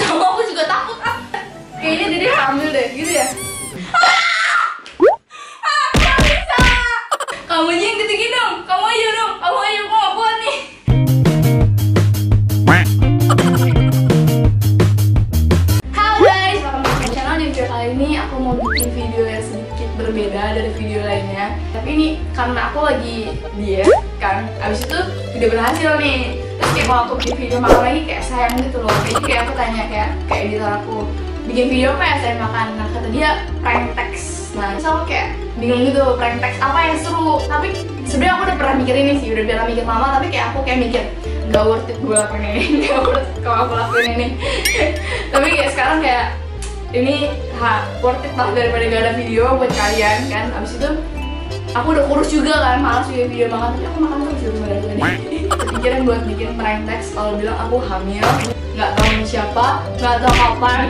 sama aku juga takut ah. Kayaknya dede hamil deh gitu ya. Ah, nggak bisa. kamu aja yang ketikin dong. Kamu aja dong. Kamu aja ini aku mau bikin video yang sedikit berbeda dari video lainnya. Tapi ini karena aku lagi diet kan Abis itu video berhasil nih. Terus kayak kalau aku bikin video makan lagi kayak sayang gitu loh. Jadi kayak aku tanya kayak kayak editor aku Bikin video apa ya saya makan? Nah kata dia prank text Nah terus aku kayak bingung gitu prank text apa yang seru? Tapi sebenarnya aku udah pernah mikir ini sih Udah pernah mikir lama tapi kayak aku kayak mikir Gak worth it gue lakuin ini Gak worth it kalau aku lakuin ini. Tapi kayak sekarang kayak ini ha, worth it lah daripada gak ada video buat kalian kan? Abis itu aku udah kurus juga kan malas bikin video makan tapi aku makan terus dari tadi kepikiran buat bikin prank text kalau bilang aku hamil nggak tahu siapa nggak tahu kapan.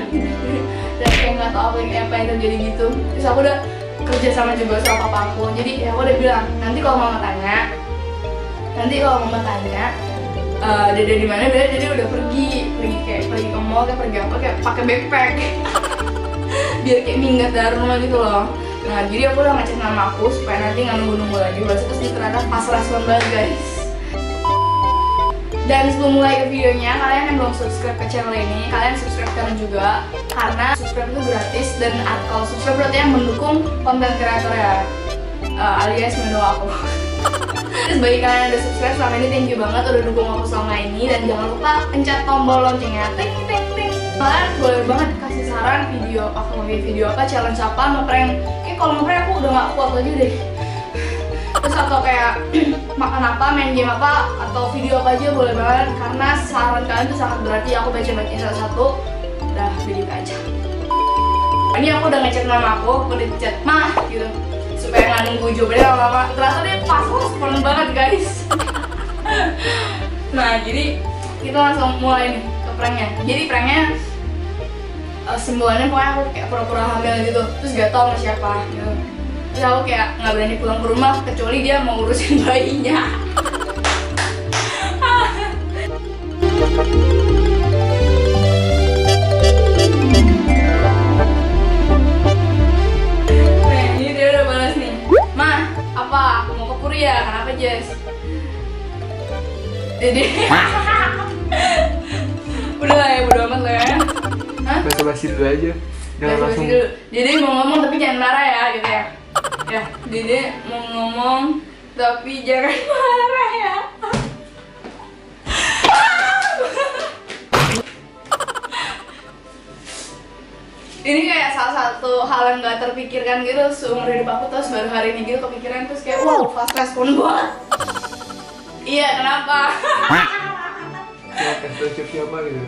Dan kayak nggak tahu apa yang apa yang terjadi gitu. Terus aku udah kerja sama juga sama papa aku. Jadi ya aku udah bilang nanti kalau mama tanya nanti kalau mama tanya eh dede di mana? Dede dede udah pergi pergi kayak pergi ke mall kayak pergi apa kayak pakai backpack. Biar kayak minggat dari rumah gitu loh. Nah jadi aku udah ngecek nama aku supaya nanti nggak nunggu nunggu lagi bahasa terus ternyata pas respon banget guys. Dan sebelum mulai ke videonya, kalian yang belum subscribe ke channel ini, kalian subscribe sekarang juga Karena subscribe itu gratis dan kalau subscribe berarti yang mendukung konten kreator ya. Uh, alias mendukung aku Terus bagi kalian yang udah subscribe selama ini thank you banget udah dukung aku selama ini dan jangan lupa pencet tombol loncengnya ting ting ting. Kalian boleh banget kasih saran video aku mau bikin video apa challenge apa mau prank. Kayak kalau mau prank aku udah gak kuat lagi deh. Terus atau kayak makan apa, main game apa, atau video apa aja boleh banget karena saran kalian tuh sangat berarti aku baca bacain satu-satu. Udah begitu aja. Ini aku udah ngecek nama aku, aku udah chat mah gitu nggak nunggu jawabannya lama-lama ternyata dia pas respon banget guys. Nah jadi kita langsung mulai nih ke pranknya. Jadi pranknya uh, simbolannya pokoknya aku kayak pura-pura hamil gitu. Terus gak tau sama siapa gitu. Terus aku kayak nggak berani pulang ke rumah kecuali dia mau ngurusin bayinya aja. Jangan Basa-basi langsung dulu. Dede mau ngomong tapi jangan marah ya, gitu ya. Ya, Dede mau ngomong tapi jangan marah ya. ini kayak salah satu hal yang gak terpikirkan gitu seumur hidup aku terus baru hari ini gitu kepikiran terus kayak wow fast respon banget iya kenapa ya, siapa gitu.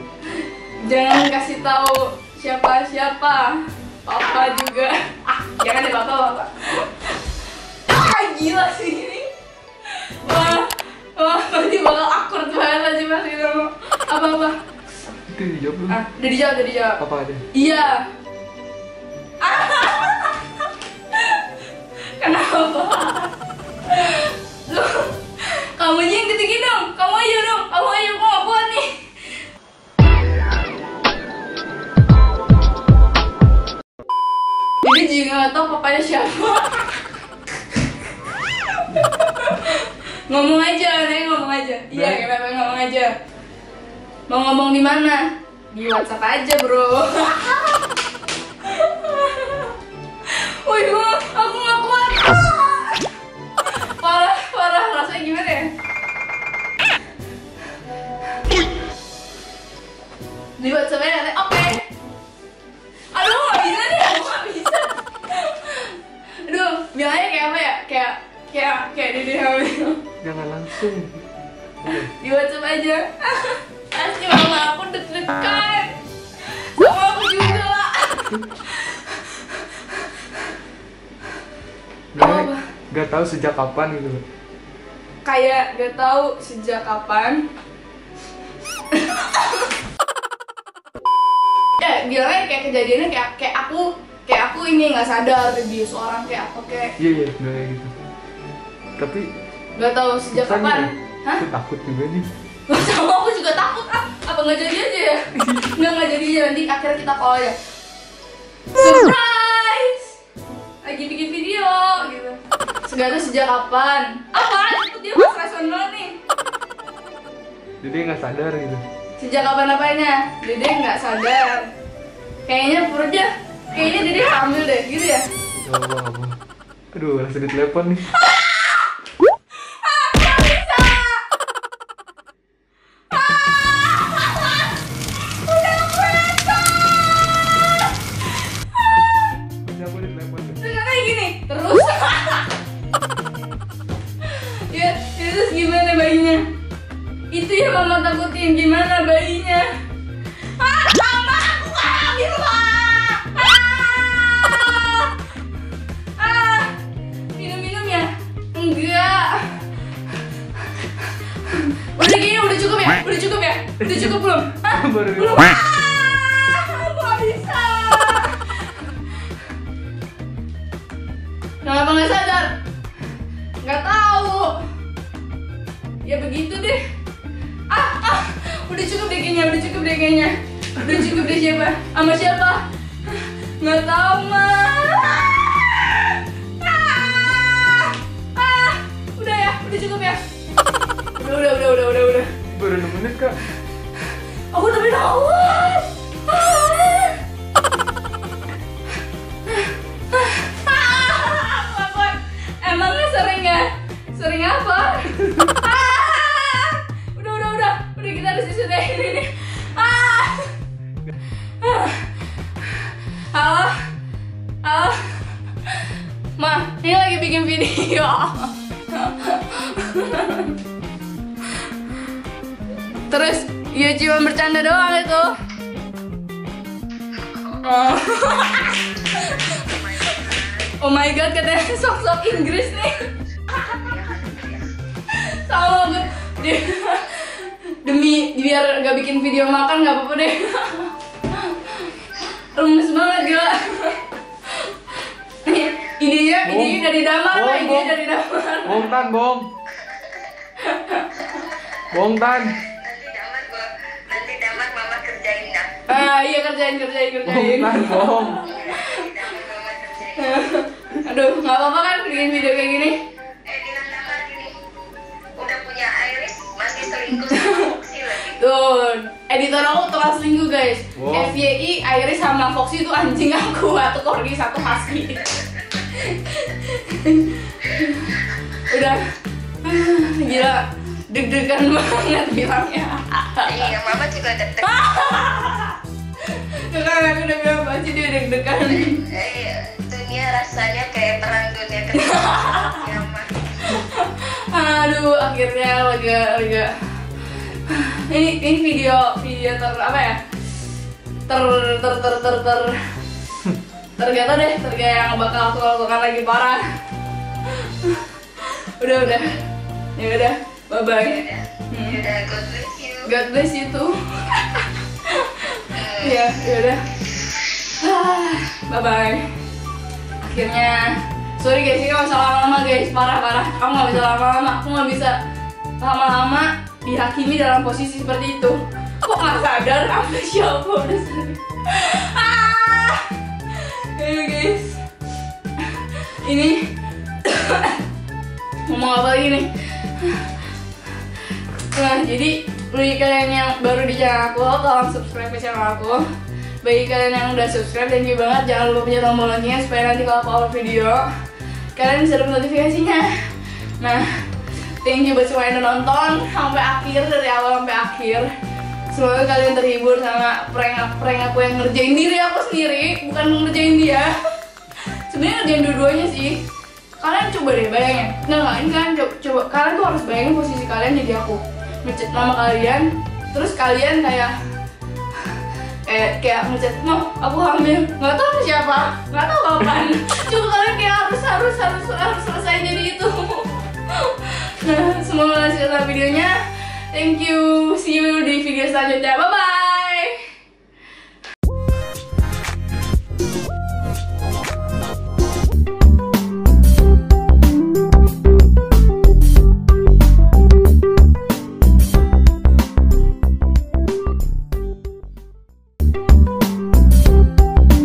jangan kasih tahu siapa siapa papa juga ah jangan deh papa papa ah gila sih ini wah wah nanti bakal awkward banget aja mas gitu apa apa Itu dijawab dulu. ah udah dijawab udah dijawab Apa ada? Iya. Kenapa? Loh, kamu aja yang ketikin dong. Kamu aja dong. Jadi juga gak tau papanya siapa. ngomong aja, nih ngomong aja. Iya, kenapa ngomong aja? Mau ngomong di mana? Di WhatsApp aja, Bro. Gua- aku gak kuat. Parah, parah. Rasanya gimana ya? Di WhatsApp aja kayak Dede hamil. Jangan langsung. Udah. di WhatsApp aja pasti mama aku deg-degan sama aku juga Gak, Apa? gak tahu sejak kapan gitu. kayak gak tahu sejak kapan ya bilangnya kayak kejadiannya kayak kayak aku kayak aku ini nggak sadar di seorang kayak apa kayak Iya iya, udah kayak gitu. Tapi gak tahu sejak kapan. nih. hah? Aku takut juga nih. sama aku juga takut. Ah apa nggak jadi aja ya? Nggak nggak jadi aja. Nanti akhirnya kita call ya. Surprise! Lagi bikin video gitu. Segala sejak kapan? Apa dia pas respon banget nih. Jadi nggak sadar gitu. sejak kapan apanya? Dede nggak sadar. Kayaknya perutnya kayaknya dede hamil deh gitu ya. Apa. Aduh, langsung ditelepon nih. gimana bayinya? Itu yang mama takutin gimana bayinya? Ah mama aku gak hamil Pak. ah. Ah. Minum minum ya? Enggak. Udah gini udah cukup ya? Udah cukup ya? Udah cukup belum? Hah? Baru belum? ah Kenapa nggak sadar? Nggak tahu. Ya begitu deh. Ah, ah, udah cukup deh kayaknya, udah cukup deh kayaknya. Udah cukup deh siapa? Sama siapa? Nggak tahu mah. Ah, ah, udah ya, udah cukup ya. Udah, udah, udah, udah, udah, udah. Baru 6 menit kak. Aku tapi haus. Ah. Ah? Emangnya sering ya? Sering apa? Terus ya cuma bercanda doang itu. Oh. oh my god, katanya sok-sok Inggris nih. Sama gue. Demi biar gak bikin video makan gak apa-apa deh. Lemes banget gila. Idenya, idenya dari damar lah, idenya bong. dari damar. Bong tan, bong. Bong tan. Ah iya kerjain kerjain kerjain. mama kerjain Aduh, nggak apa-apa kan bikin video kayak gini? eh gini udah punya Iris masih selingkuh sama Foxy lagi Tuh, editor aku tukang selingkuh guys. Wow. FYI, Iris sama Foxy itu anjing aku, satu corgi, satu husky. Udah, Ah, gila, deg-degan banget bilangnya. iya mama juga deg-degan Aku udah bilang pasti dia deg-degan. eh dunia rasanya kayak perang dunia ketiga Aduh, akhirnya lega lega. Ini ini video video ter apa ya? Ter ter ter ter ter tergata deh, tergata yang bakal aku lakukan lagi parah. Udah udah, ya udah, bye bye. udah udah God bless you God bless you too. Ya, ya udah. Bye bye. Akhirnya, sorry guys, ini nggak bisa lama-lama guys, parah parah. Aku nggak bisa lama-lama, aku nggak bisa lama-lama dihakimi dalam posisi seperti itu. Kok nggak sadar? Apa siapa udah sadar? Ah, Ayo guys, ini ngomong apa lagi nih? Nah, jadi bagi kalian yang baru di channel aku, tolong subscribe ke channel aku. Bagi kalian yang udah subscribe, thank you banget. Jangan lupa punya tombol loncengnya supaya nanti kalau aku upload video, kalian bisa dapat notifikasinya. Nah, thank you buat semua yang nonton sampai akhir dari awal sampai akhir. Semoga kalian terhibur sama prank-prank aku yang ngerjain diri aku sendiri, bukan ngerjain dia. Sebenarnya ngerjain dua-duanya sih. Kalian coba deh bayangin. Nggak, nggak, ini kalian coba. Kalian tuh harus bayangin posisi kalian jadi aku. Ngechat nama kalian, terus kalian kayak kayak kayak ngechat mau aku hamil. Nggak tahu siapa nggak tahu kapan. Cuma kalian kayak harus harus harus harus selesai jadi itu. Nah semoga kalian suka videonya. Thank you. See you di video selanjutnya. Bye bye